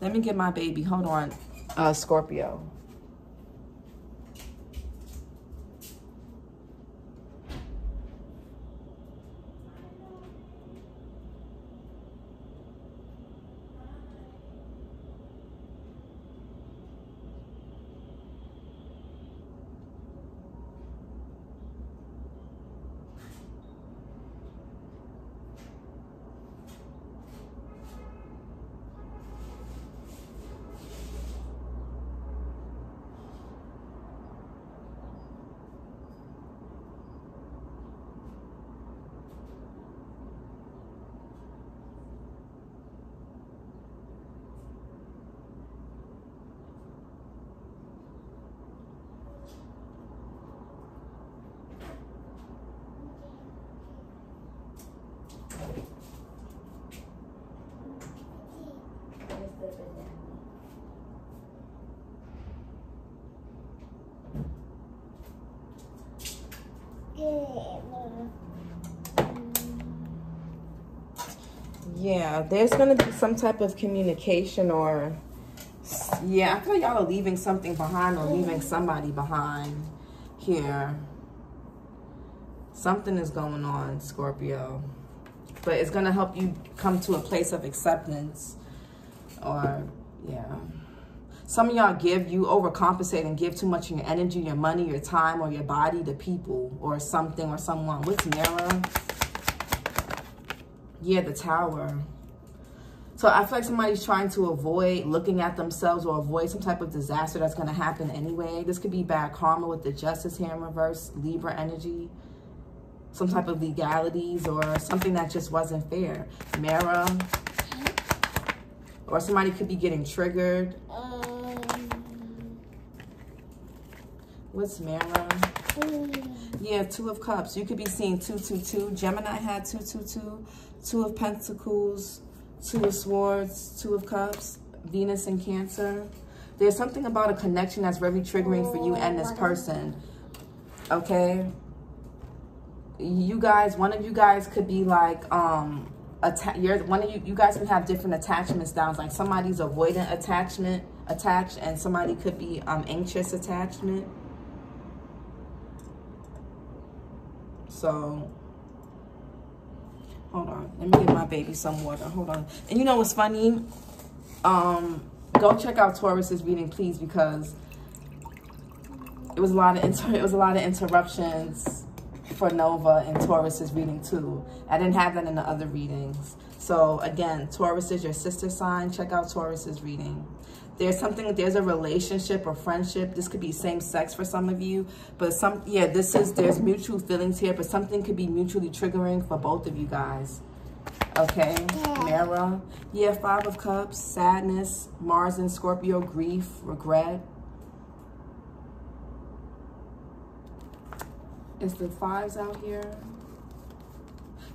S1: Let me get my baby. Hold on. Uh, Scorpio. Yeah, there's going to be some type of communication or... Yeah, I feel like y'all are leaving something behind or leaving somebody behind. here. Something is going on, Scorpio. But it's going to help you come to a place of acceptance. Or, yeah. Some of y'all give, you overcompensate and give too much of your energy, your money, your time, or your body to people or something or someone. What's mirror? Yeah, the tower. So I feel like somebody's trying to avoid looking at themselves or avoid some type of disaster that's going to happen anyway. This could be bad karma with the justice here in reverse, Libra energy. Some type of legalities or something that just wasn't fair. Mara, Or somebody could be getting triggered. Um. What's Mara? Yeah, two of cups. You could be seeing 222. Gemini had 222. Two of pentacles Two of Swords, Two of Cups, Venus and Cancer. There's something about a connection that's very triggering for you and this person. Okay? You guys, one of you guys could be like, um, you're one of you, you guys can have different attachment styles. Like somebody's avoidant attachment, attached, and somebody could be um, anxious attachment. So Hold on. Let me give my baby some water. Hold on. And you know what's funny? Um, go check out Taurus's reading, please, because it was a lot of inter it was a lot of interruptions for Nova and Taurus's reading too. I didn't have that in the other readings. So again, Taurus is your sister sign. Check out Taurus's reading there's something there's a relationship or friendship. This could be same sex for some of you but some yeah this is there's mutual feelings here but something could be mutually triggering for both of you guys. Okay yeah. mirror yeah five of cups sadness mars and scorpio grief regret. Is the fives out here?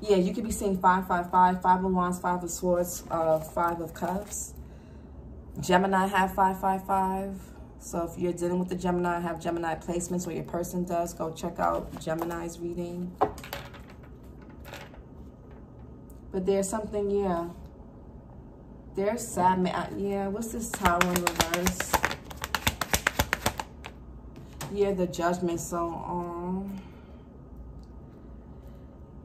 S1: Yeah you could be seeing five five five five of wands five of swords uh five of cups Gemini have 555. So if you're dealing with the Gemini, have Gemini placements or your person does, go check out Gemini's reading. But there's something, yeah. There's sad. Yeah, what's this tower in reverse? Yeah, the judgment. So, um,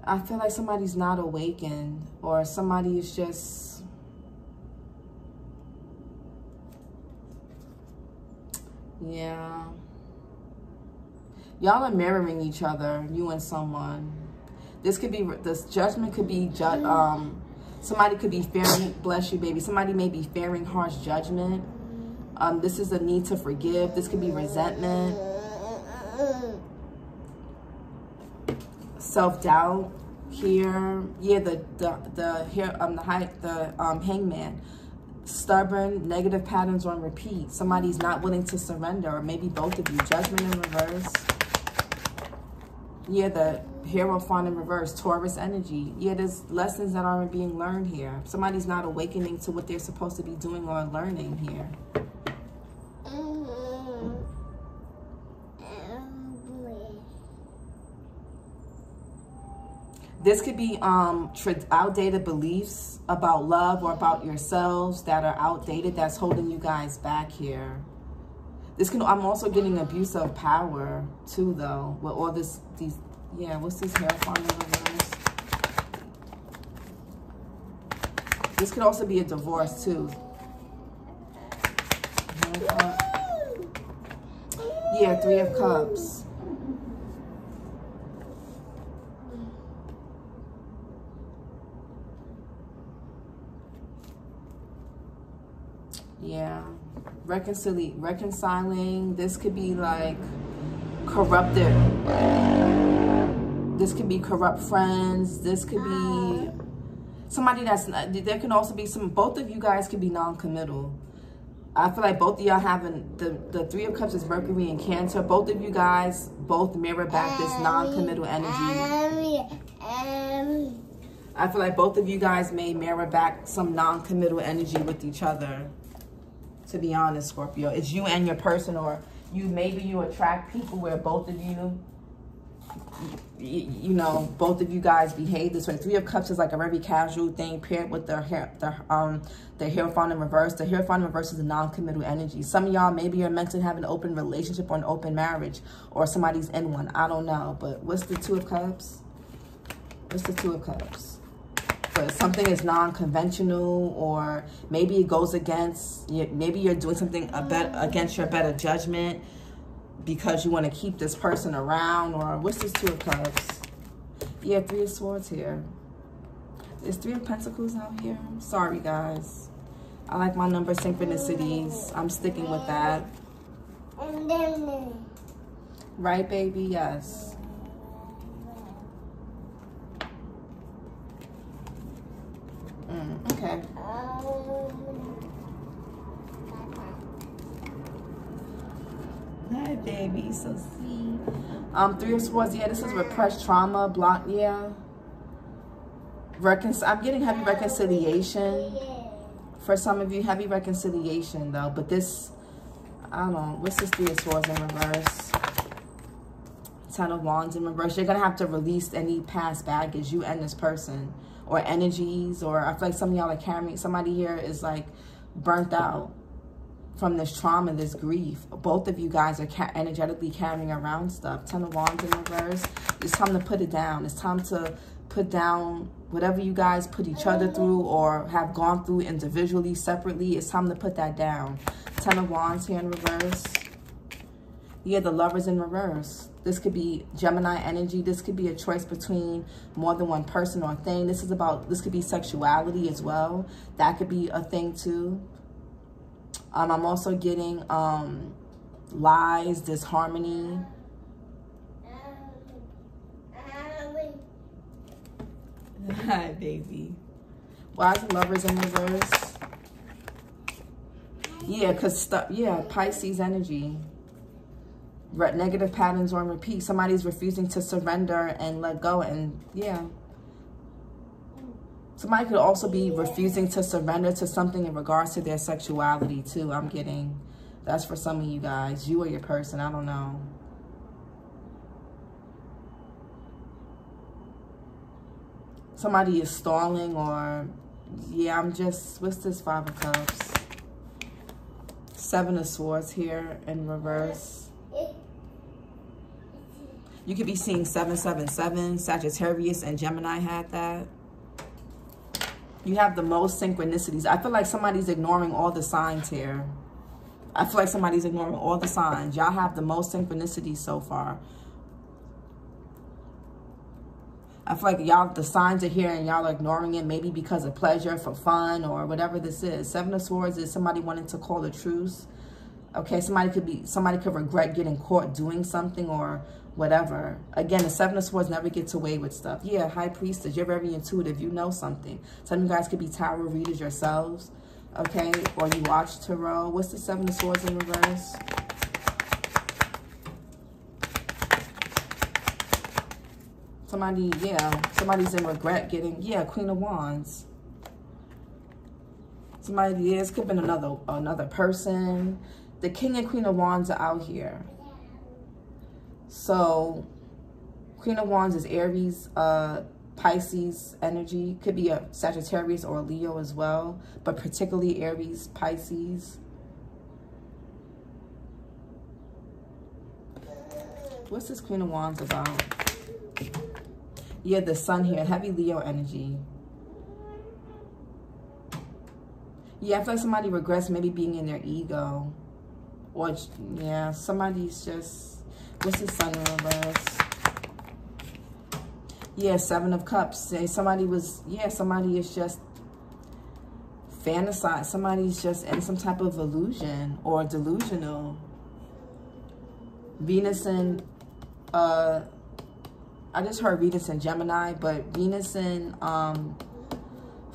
S1: I feel like somebody's not awakened or somebody is just Yeah. Y'all are mirroring each other, you and someone. This could be, this judgment could be, ju um, somebody could be fearing, bless you, baby. Somebody may be fearing harsh judgment. Um, this is a need to forgive. This could be resentment. Self-doubt here. Yeah, the, the, the, here, um, the high, the, um, hangman stubborn, negative patterns on repeat. Somebody's not willing to surrender, or maybe both of you. Judgment in reverse. Yeah, the hero Hierophant in reverse, Taurus energy. Yeah, there's lessons that aren't being learned here. Somebody's not awakening to what they're supposed to be doing or learning here. This could be um, outdated beliefs about love or about yourselves that are outdated that's holding you guys back here. This can, I'm also getting abuse of power too though, with all this, these, yeah, what's this hair formula? This could also be a divorce too. Yeah, three of cups. Yeah. Reconciling, reconciling. This could be like corrupted. This could be corrupt friends. This could be somebody that's, there can also be some, both of you guys could be non-committal. I feel like both of y'all having, the, the Three of Cups is Mercury and Cancer. Both of you guys both mirror back this non-committal energy. I feel like both of you guys may mirror back some non-committal energy with each other to be honest, Scorpio. It's you and your person or you maybe you attract people where both of you you, know, both of you guys behave this way. Three of Cups is like a very casual thing paired with the hair, the um, the Hierophant in reverse. The Hierophant in reverse is a non-committal energy. Some of y'all maybe you're meant to have an open relationship or an open marriage, or somebody's in one. I don't know, but what's the Two of Cups? What's the Two of Cups? Something is non-conventional, or maybe it goes against. Maybe you're doing something a bet against your better judgment because you want to keep this person around or what's this two of cups? Yeah three of swords here. There's three of pentacles out here. Sorry guys. I like my number synchronicities i'm sticking with that. Uh, right baby? Yes mm, okay Hi, baby. So sweet. Um, three of swords. Yeah, this is repressed trauma. Block. Yeah. Recon I'm getting heavy reconciliation. For some of you, heavy reconciliation though. But this, I don't know. What's this three of swords in reverse? Ten of wands in reverse. You're gonna have to release any past baggage. You and this person, or energies, or I feel like some of y'all are carrying. Somebody here is like burnt out from this trauma, this grief. Both of you guys are ca energetically carrying around stuff. Ten of Wands in reverse. It's time to put it down. It's time to put down whatever you guys put each other through or have gone through individually, separately. It's time to put that down. Ten of Wands here in reverse. Yeah, the lovers in reverse. This could be Gemini energy. This could be a choice between more than one person or thing. This is about, this could be sexuality as well. That could be a thing too. Um, I'm also getting um, lies, disharmony. Hi, baby. Why is lovers in reverse? Yeah, because stuff, yeah, Pisces energy. Negative patterns on repeat. Somebody's refusing to surrender and let go. And yeah. Somebody could also be refusing to surrender to something in regards to their sexuality too. I'm getting, that's for some of you guys. You or your person, I don't know. Somebody is stalling or, yeah, I'm just, what's this Five of Cups? Seven of Swords here in reverse. You could be seeing 777. Sagittarius and Gemini had that. You have the most synchronicities. I feel like somebody's ignoring all the signs here. I feel like somebody's ignoring all the signs. Y'all have the most synchronicities so far. I feel like y'all, the signs are here and y'all are ignoring it, maybe because of pleasure, for fun, or whatever this is. Seven of Swords is somebody wanting to call a truce. Okay, somebody could be, somebody could regret getting caught doing something or whatever. Again, the Seven of Swords never gets away with stuff. Yeah, High Priestess, you're very intuitive. You know something. Some of you guys could be tarot readers yourselves, okay? Or you watch tarot. What's the Seven of Swords in reverse? Somebody, yeah, somebody's in regret getting, yeah, Queen of Wands. Somebody, yeah, this could have been another, another person. The King and Queen of Wands are out here. So Queen of Wands is Aries, uh, Pisces energy. Could be a Sagittarius or a Leo as well, but particularly Aries, Pisces. What's this Queen of Wands about? Yeah, the sun here, heavy Leo energy. Yeah, I feel like somebody regrets maybe being in their ego. Or, yeah, somebody's just What's the sun in reverse? Yeah, seven of cups. Say somebody was, yeah, somebody is just fantasize. Somebody's just in some type of illusion or delusional. Venus and, uh, I just heard Venus and Gemini, but Venus and, um,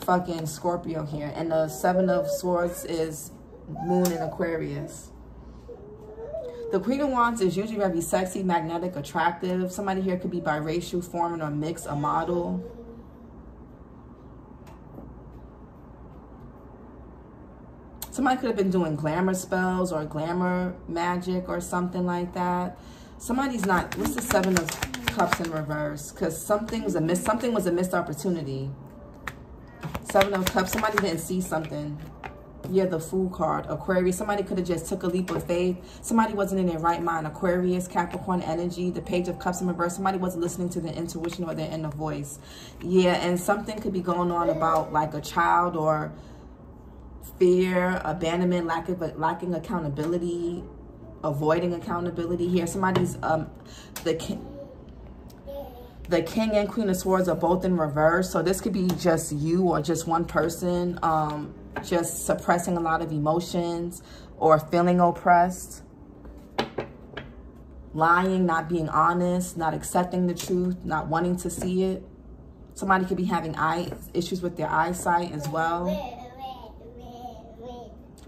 S1: fucking Scorpio here. And the seven of swords is moon in Aquarius. The Queen of Wands is usually very sexy, magnetic, attractive. Somebody here could be biracial, forming or mix, a model. Somebody could have been doing glamour spells or glamour magic or something like that. Somebody's not, what's the seven of Cups in reverse. Because something was a. Something was a missed opportunity. Seven of Cups. Somebody didn't see something. Yeah, the Fool card. Aquarius. Somebody could have just took a leap of faith. Somebody wasn't in their right mind. Aquarius, Capricorn energy. The Page of Cups in reverse. Somebody wasn't listening to their intuition or their inner voice. Yeah, and something could be going on about like a child or fear, abandonment, lack of lacking accountability, avoiding accountability here. Somebody's um the king the king and queen of swords are both in reverse so this could be just you or just one person um just suppressing a lot of emotions or feeling oppressed lying not being honest not accepting the truth not wanting to see it somebody could be having eye issues with their eyesight as well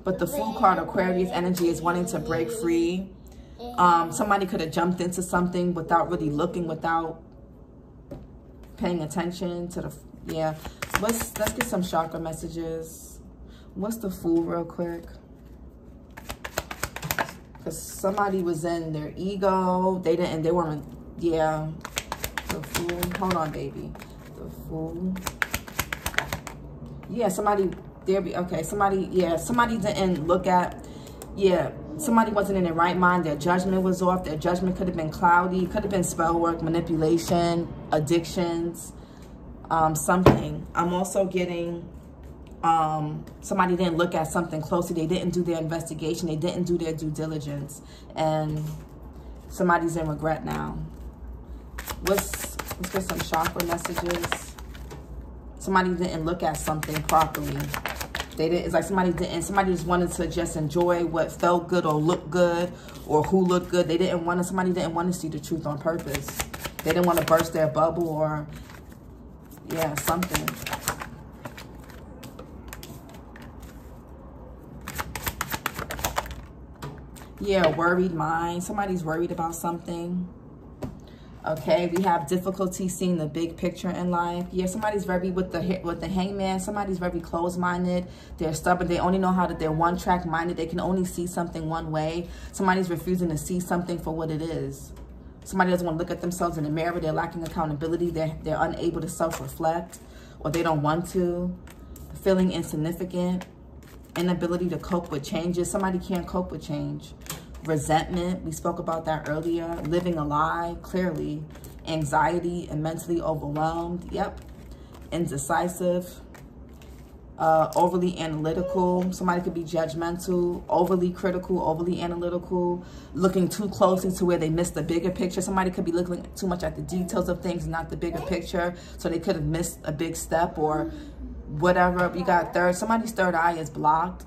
S1: but the Fool card, Aquarius energy, is wanting to break free. Um, somebody could have jumped into something without really looking, without paying attention to the, yeah. Let's, let's get some chakra messages. What's the Fool real quick? Because somebody was in their ego. They didn't, they weren't, yeah. The Fool, hold on, baby. The Fool. Yeah, somebody there be okay somebody yeah somebody didn't look at yeah somebody wasn't in their right mind their judgment was off their judgment could have been cloudy could have been spell work manipulation addictions um something i'm also getting um somebody didn't look at something closely they didn't do their investigation they didn't do their due diligence and somebody's in regret now let's let's get some chakra messages somebody didn't look at something properly they didn't, it's like somebody didn't, somebody just wanted to just enjoy what felt good or looked good or who looked good. They didn't want to, somebody didn't want to see the truth on purpose. They didn't want to burst their bubble or, yeah, something. Yeah, worried mind. Somebody's worried about something. Okay, we have difficulty seeing the big picture in life. Yeah, somebody's very with the with the hangman. Somebody's very closed-minded. They're stubborn. They only know how to. They're one-track minded. They can only see something one way. Somebody's refusing to see something for what it is. Somebody doesn't want to look at themselves in the mirror. They're lacking accountability. They're they're unable to self-reflect, or they don't want to. Feeling insignificant, inability to cope with changes. Somebody can't cope with change resentment. We spoke about that earlier. Living a lie, clearly. Anxiety immensely overwhelmed. Yep. Indecisive. Uh, overly analytical. Somebody could be judgmental, overly critical, overly analytical, looking too closely to where they missed the bigger picture. Somebody could be looking too much at the details of things, not the bigger picture. So they could have missed a big step or whatever. You got third, somebody's third eye is blocked.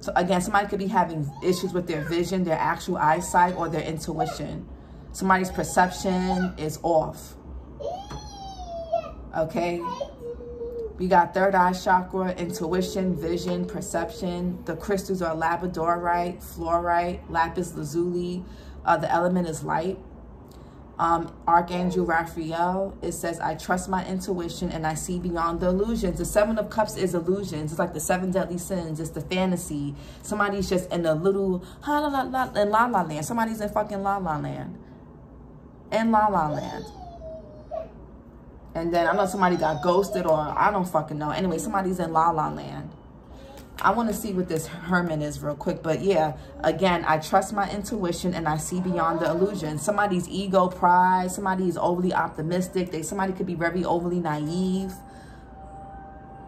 S1: So again, somebody could be having issues with their vision, their actual eyesight, or their intuition. Somebody's perception is off. Okay? We got third eye chakra, intuition, vision, perception. The crystals are labradorite, fluorite, lapis lazuli. Uh, the element is light um, Archangel Raphael, it says, I trust my intuition and I see beyond the illusions. The Seven of Cups is illusions. It's like the seven deadly sins. It's the fantasy. Somebody's just in a little, ha, la, la, la, in la la land. Somebody's in fucking la la land. In la la land. And then I know somebody got ghosted or I don't fucking know. Anyway, somebody's in la la land. I want to see what this Hermit is real quick. But yeah, again, I trust my intuition and I see beyond the illusion. Somebody's ego, pride, somebody is overly optimistic. They Somebody could be very overly naive.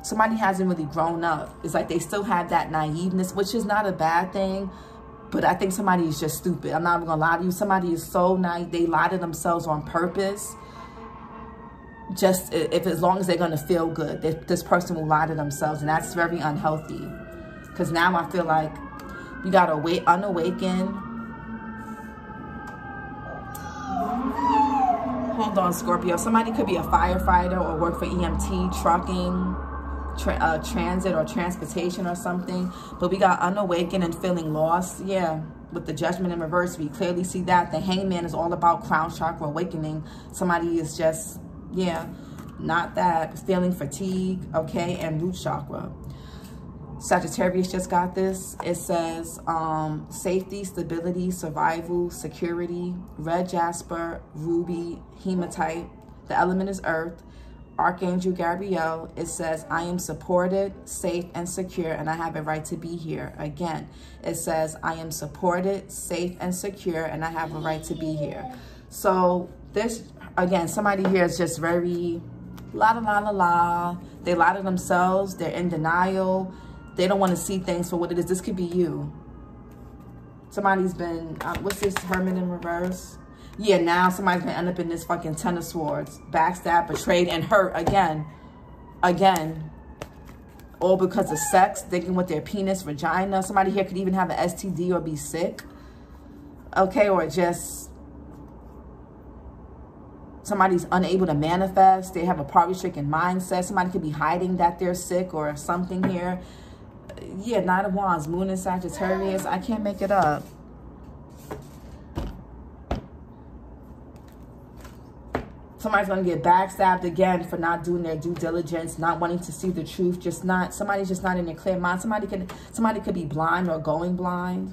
S1: Somebody hasn't really grown up. It's like they still have that naiveness, which is not a bad thing. But I think somebody is just stupid. I'm not even going to lie to you. Somebody is so naive. They lie to themselves on purpose just if as long as they're going to feel good this person will lie to themselves and that's very unhealthy because now I feel like you got to wait, unawaken. Hold on, Scorpio. Somebody could be a firefighter or work for EMT, trucking, tra uh, transit or transportation or something. But we got unawakened and feeling lost. Yeah, with the judgment in reverse, we clearly see that. The hangman is all about crown chakra awakening. Somebody is just, yeah, not that. Feeling fatigue, okay, and root chakra. Sagittarius just got this. It says um, safety, stability, survival, security, red jasper, ruby, hematite. The element is earth. Archangel Gabriel, it says, I am supported, safe, and secure, and I have a right to be here. Again, it says, I am supported, safe, and secure, and I have a right to be here. So this, again, somebody here is just very la la la la la. They lie to themselves. They're in denial. They don't want to see things for what it is. This could be you. Somebody's been, uh, what's this, Hermit in reverse? yeah, now somebody's gonna end up in this fucking ten of swords. Backstab, betrayed, and hurt again. Again. All because of sex, thinking with their penis, vagina. Somebody here could even have an STD or be sick. Okay, or just somebody's unable to manifest. They have a poverty-stricken mindset. Somebody could be hiding that they're sick or something here. Yeah, Nine of Wands, Moon in Sagittarius. I can't make it up. somebody's going to get backstabbed again for not doing their due diligence, not wanting to see the truth, just not, somebody's just not in their clear mind. Somebody could, somebody could be blind or going blind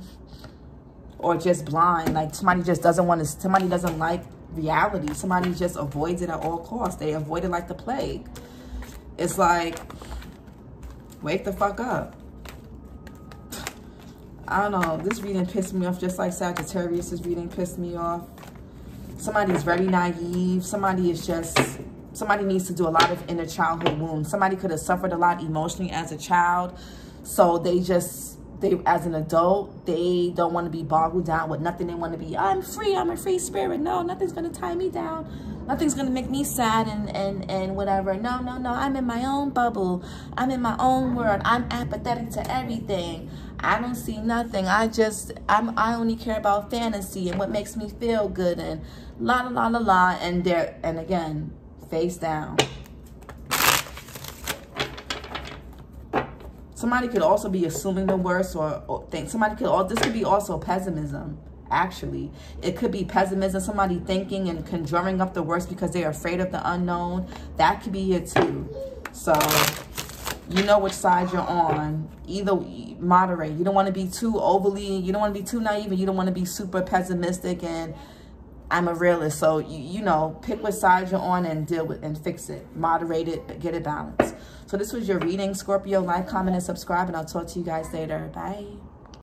S1: or just blind. Like somebody just doesn't want to, somebody doesn't like reality. Somebody just avoids it at all costs. They avoid it like the plague. It's like, wake the fuck up. I don't know. This reading pissed me off just like Sagittarius' reading pissed me off somebody's very naive. Somebody is just, somebody needs to do a lot of inner childhood wounds. Somebody could have suffered a lot emotionally as a child. So they just, they as an adult, they don't want to be boggled down with nothing. They want to be, I'm free, I'm a free spirit. No, nothing's going to tie me down. Nothing's to make me sad and, and, and whatever. No, no, no, I'm in my own bubble. I'm in my own world. I'm apathetic to everything. I don't see nothing. I just, I'm, I only care about fantasy and what makes me feel good and la la la la la. And there, and again, face down. Somebody could also be assuming the worst or, or think somebody could, all this could be also pessimism actually. It could be pessimism, somebody thinking and conjuring up the worst because they're afraid of the unknown. That could be it too. So you know which side you're on. Either moderate. You don't want to be too overly, you don't want to be too naive, and you don't want to be super pessimistic and I'm a realist. So, you, you know, pick what side you're on and deal with and fix it. Moderate it, get it balanced. So this was your reading, Scorpio. Like, comment, and subscribe, and I'll talk to you guys later. Bye.